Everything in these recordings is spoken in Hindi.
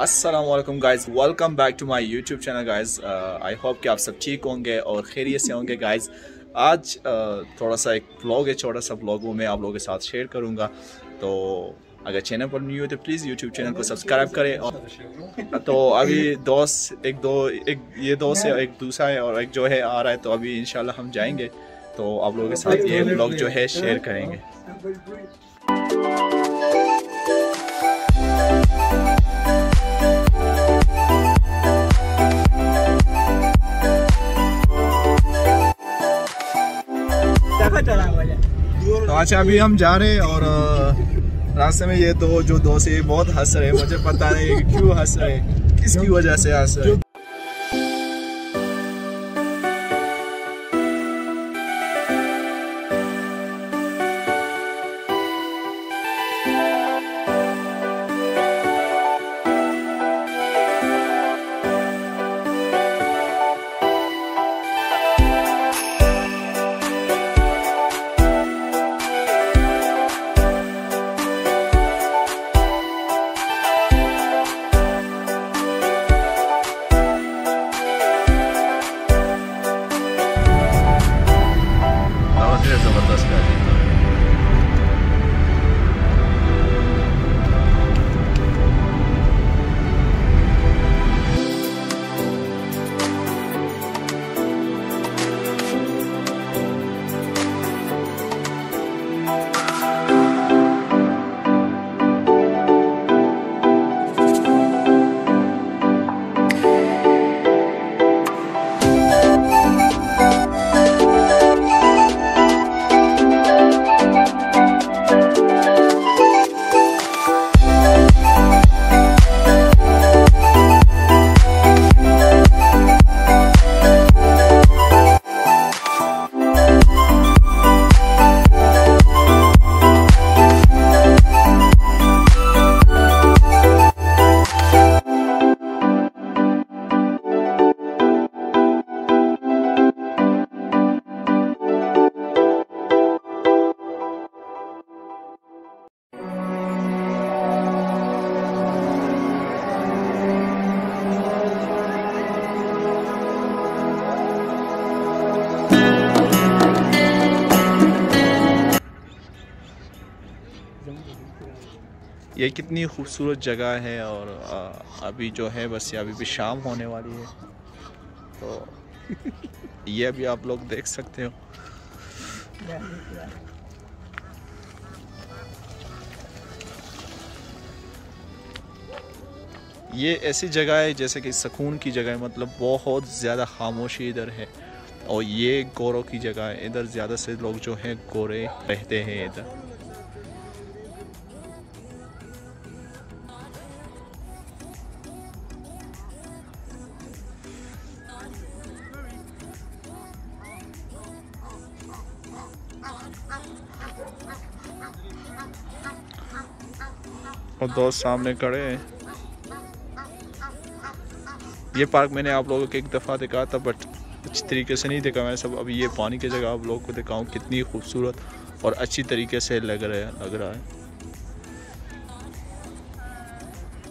Aslam guys welcome back to my YouTube channel guys I hope कि आप सब ठीक होंगे और खैरियत से होंगे गाइज़ आज uh, थोड़ा सा एक ब्लॉग है छोटा सा ब्लॉग वो मैं आप लोगों के साथ शेयर करूँगा. तो अगर चैनल पर न्यू हो तो प्लीज़ यूट्यूब चैनल को सब्सक्राइब करें और तो अभी दोस्त एक दो एक ये दोस्त है एक दूसरा है और एक जो है आ रहा है तो अभी इंशाल्लाह हम जाएँगे. तो आप लोगों के साथ ये ब्लॉग जो है शेयर करेंगे. तो अच्छा अभी हम जा रहे हैं और रास्ते में ये दो, जो दोस्त है बहुत हंस रहे हैं। मुझे पता नहीं क्यों हंस रहे हैं। किसकी वजह से हंस रहे हैं? ये कितनी खूबसूरत जगह है और अभी जो है बस ये अभी भी शाम होने वाली है। तो ये अभी आप लोग देख सकते हो। ये ऐसी जगह है जैसे कि सुकून की जगह है मतलब बहुत ज़्यादा खामोशी इधर है। और ये गोरों की जगह है, इधर ज़्यादा से लोग जो हैं गोरे रहते हैं इधर। और दोस्त सामने खड़े हैं। ये पार्क मैंने आप लोगों को एक दफ़ा दिखा था बट अच्छी तरीके से नहीं दिखा मैं सब। अब ये पानी की जगह आप लोगों को दिखाऊँ कितनी खूबसूरत और अच्छी तरीके से लग रहा है, लग रहा है।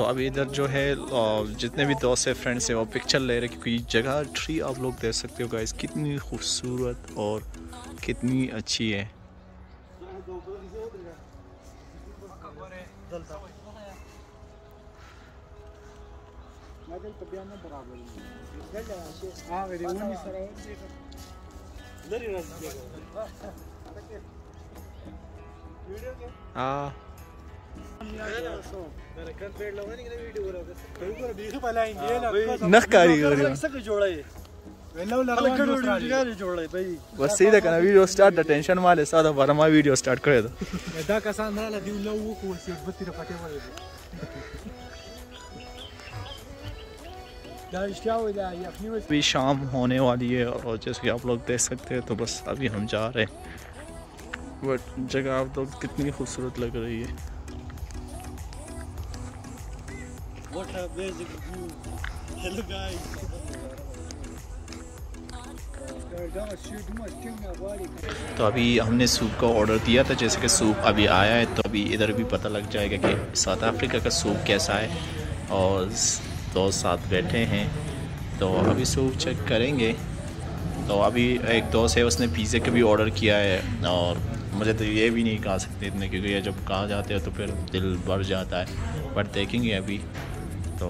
तो अभी इधर जो है जितने भी दोस्त है फ्रेंड्स हैं, वो पिक्चर ले रहे क्योंकि जगह ट्री आप लोग देख सकते हो गाइस कितनी खूबसूरत और कितनी अच्छी है। हाँ। टेंशन वाले सादा वर्मा वीडियो स्टार्ट करे तो अभी शाम होने वाली है और जैसे कि आप लोग देख सकते हैं तो बस अभी हम जा रहे हैं। बट जगह आप लोग कितनी खूबसूरत लग रही है। A basic view. Hello guys. तो अभी हमने सूप का ऑर्डर दिया था, जैसे कि सूप अभी आया है तो अभी इधर भी पता लग जाएगा कि साउथ अफ्रीका का सूप कैसा है। और दोस्त साथ बैठे हैं। तो अभी सूप चेक करेंगे। तो अभी एक दोस्त है उसने पिज़्ज़े का भी ऑर्डर किया है, और मुझे तो ये भी नहीं कहा सकते इतने, क्योंकि ये जब कहा जाते हैं तो फिर दिल भर जाता है। बट देखेंगे अभी। तो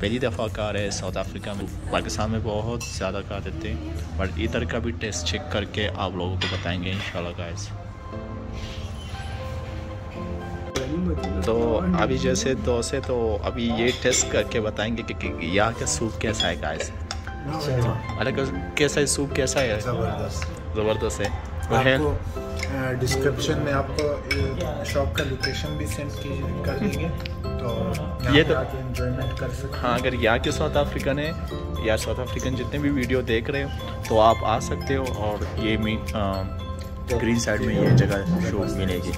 पहली दफ़ा कार है साउथ अफ्रीका में। पाकिस्तान में बहुत ज़्यादा कार देते हैं। बट इधर का भी टेस्ट चेक करके आप लोगों को बताएँगे इन गाइस तो अभी जैसे दो से तो अभी ये टेस्ट करके बताएँगे कि, कि यहाँ का सूप कैसा है गाइस अरे कैसा है सूप? कैसा है? ज़बरदस्त। ज़बरदस्त है। आपको डिस्क्रिप्शन में आपको शॉप का लोकेशन भी सेंड कर देंगे। तो ये तो एंजॉयमेंट कर सकते हाँ। अगर यहाँ के साउथ अफ्रीकन है या साउथ अफ्रीकन जितने भी वीडियो देख रहे हो तो आप आ सकते हो और ये मी ग्रीन साइड में ये जगह शो मिलेगी।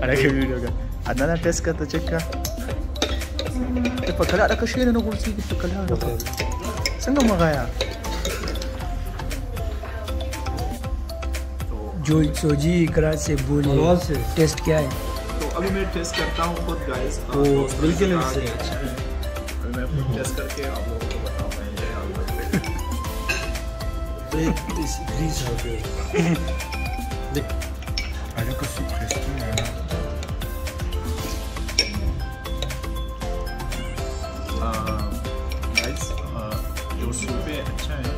अरे के वीडियो का अदना टेस्ट करता चेक का Pagkala ka siya na nung sige pagkala ka. Saan ka जो सोजी इकरा से बोलिए से? टेस्ट क्या है? तो अभी मैं टेस्ट करता हूँ खुद गाइस तो बिल्कुल मैं खुद टेस्ट करके आप लोगों को जो सूप है अच्छा है।